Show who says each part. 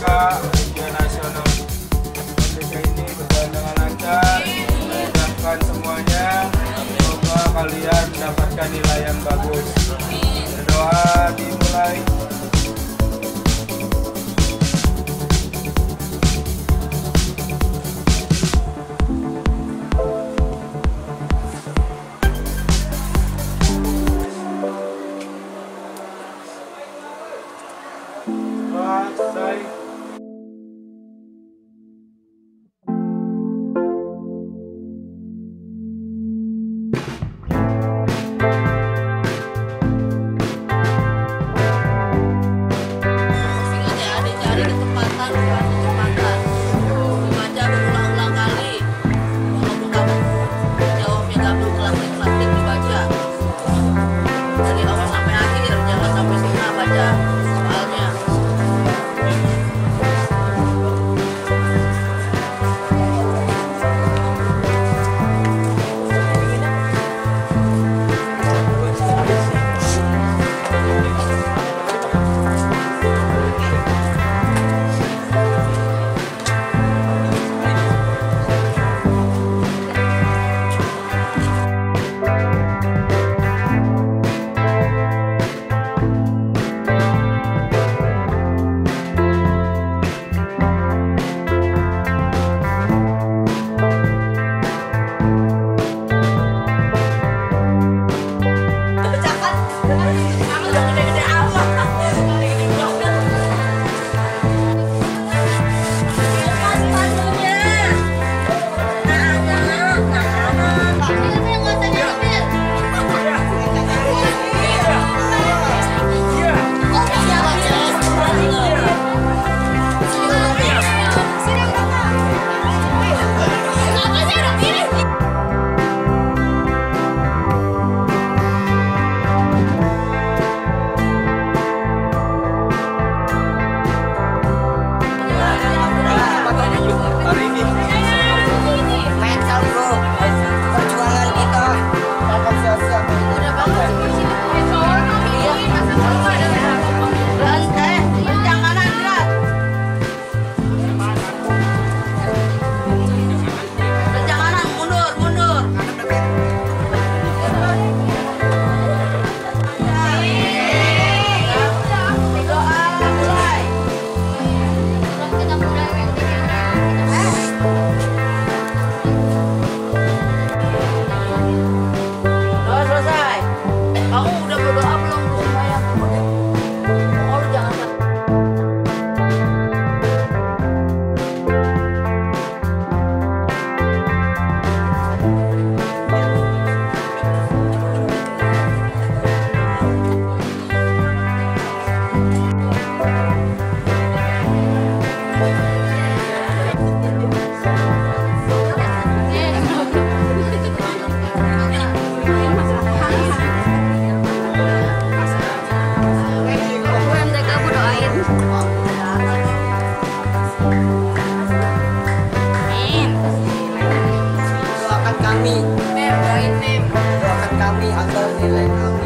Speaker 1: ujian nasional. Ketika ini berjalan lancar. Mengucapkan semuanya. Semoga kalian mendapatkan nilai yang bagus. Berdoa dimulai I'm gonna make it. atau love awal